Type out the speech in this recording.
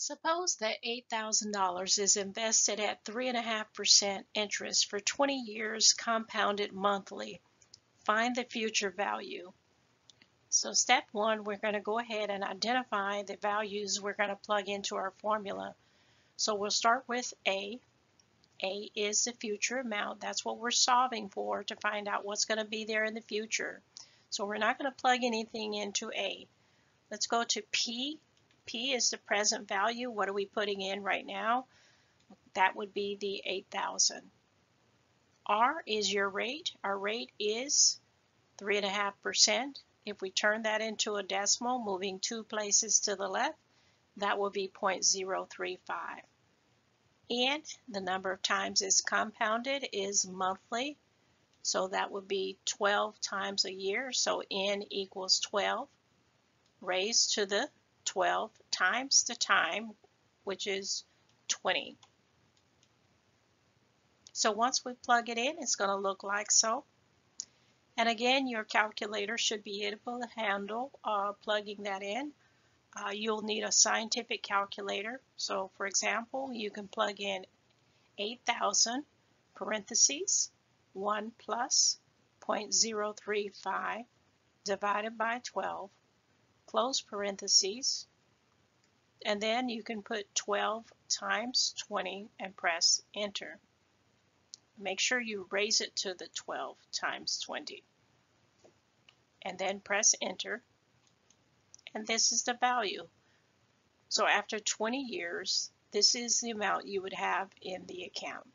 Suppose that $8,000 is invested at 3.5% interest for 20 years compounded monthly. Find the future value. So step one, we're going to go ahead and identify the values we're going to plug into our formula. So we'll start with A. A is the future amount. That's what we're solving for to find out what's going to be there in the future. So we're not going to plug anything into A. Let's go to P. P is the present value. What are we putting in right now? That would be the 8,000. R is your rate. Our rate is 3.5%. If we turn that into a decimal, moving two places to the left, that will be 0.035. And the number of times it's compounded is monthly. So that would be 12 times a year. So N equals 12 raised to the 12 times the time, which is 20. So once we plug it in, it's going to look like so. And again, your calculator should be able to handle uh, plugging that in. Uh, you'll need a scientific calculator. So for example, you can plug in 8,000 parentheses 1 plus 0.035 divided by 12 close parentheses, and then you can put 12 times 20 and press enter. Make sure you raise it to the 12 times 20 and then press enter and this is the value. So after 20 years, this is the amount you would have in the account.